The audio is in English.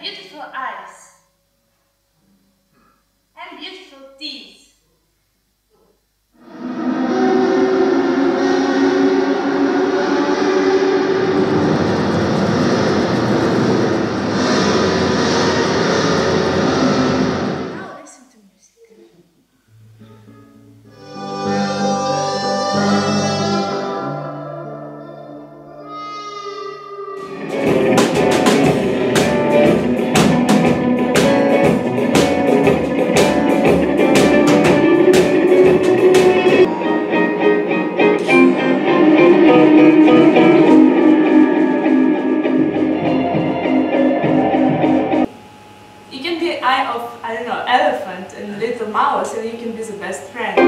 beautiful eyes and beautiful teeth. eye of, I don't know, elephant and little mouse and you can be the best friend.